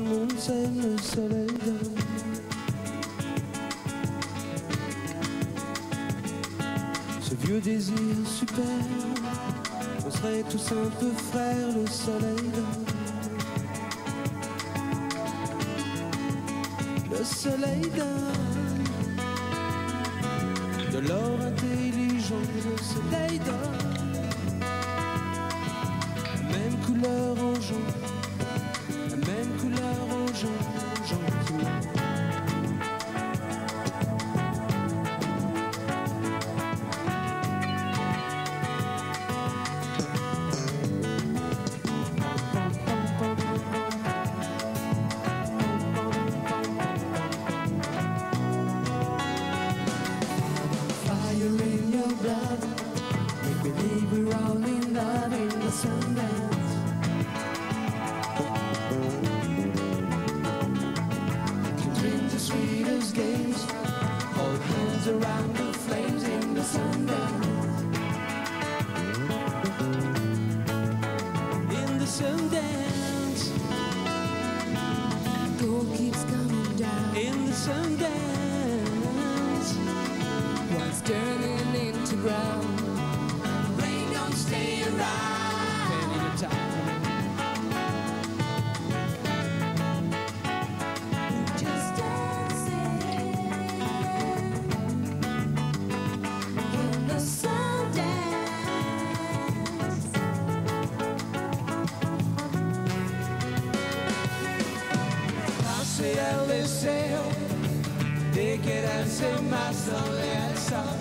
le monde s'aime, le soleil donne. Ce vieux désir super, on serait tous un peu frères, le soleil donne. Le soleil donne de l'or intelligent, le soleil donne games, hold hands around the flames in the sundance. In the sundance, Gold keeps coming down. in the sundance. What's turning into ground? El deseo de quedarse más sobre el sol.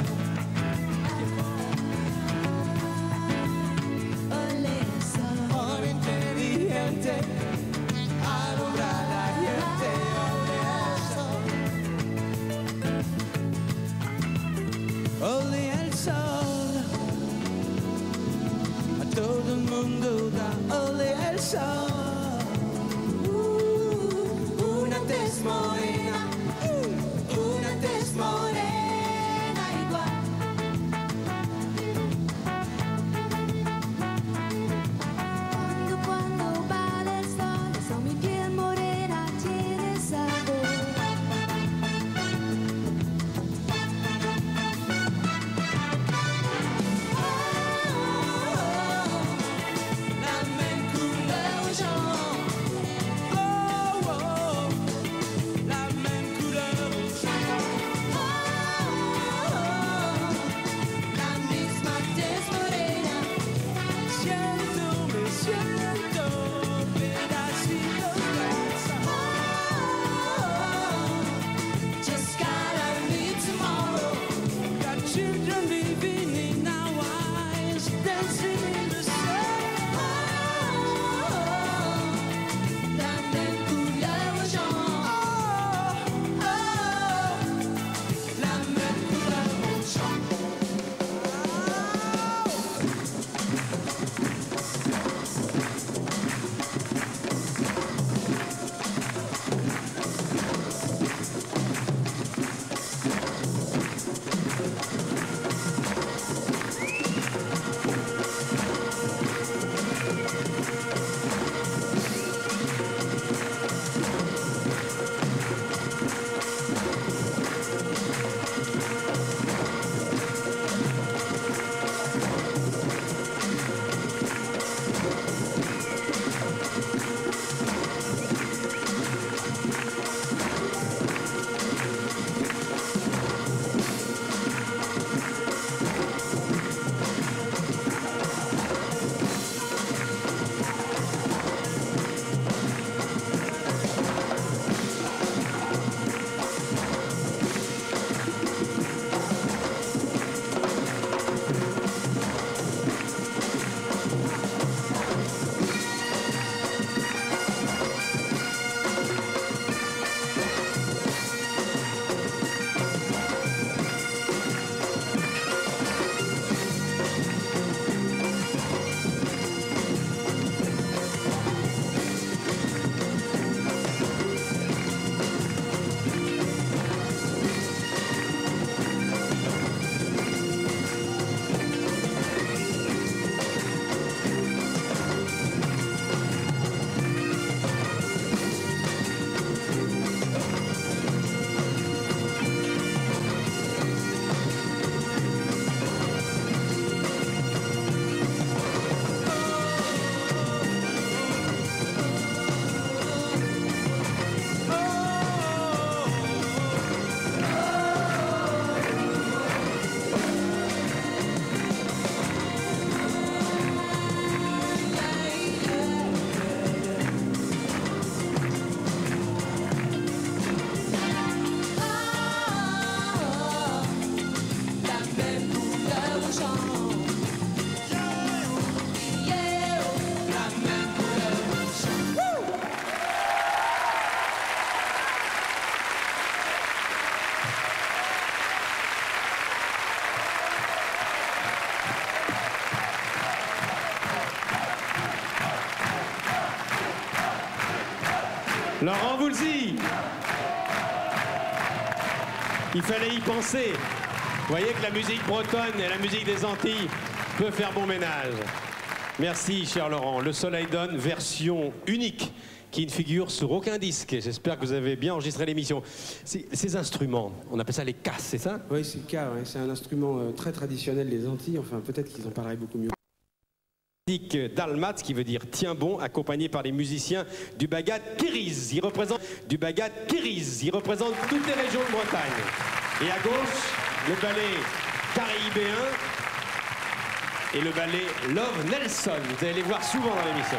Olesa. Por inteligente, a todo el mundo da ole el sol. Laurent Voulzy. Il fallait y penser. Vous voyez que la musique bretonne et la musique des Antilles peut faire bon ménage. Merci, cher Laurent. Le Soleil donne version unique qui ne figure sur aucun disque. J'espère que vous avez bien enregistré l'émission. Ces, instruments, on appelle ça les casses, c'est ça? Oui, c'est le cas, c'est un instrument euh, très traditionnel des Antilles, enfin peut-être qu'ils en parleraient beaucoup mieux. Dalmat, qui veut dire tiens bon, accompagné par les musiciens du Bagat Kiriz. Il représente du Bagat Kiriz. Il représente toutes les régions de Bretagne. Et à gauche, le ballet caribéen et le ballet Love Nelson. Vous allez les voir souvent dans l'émission.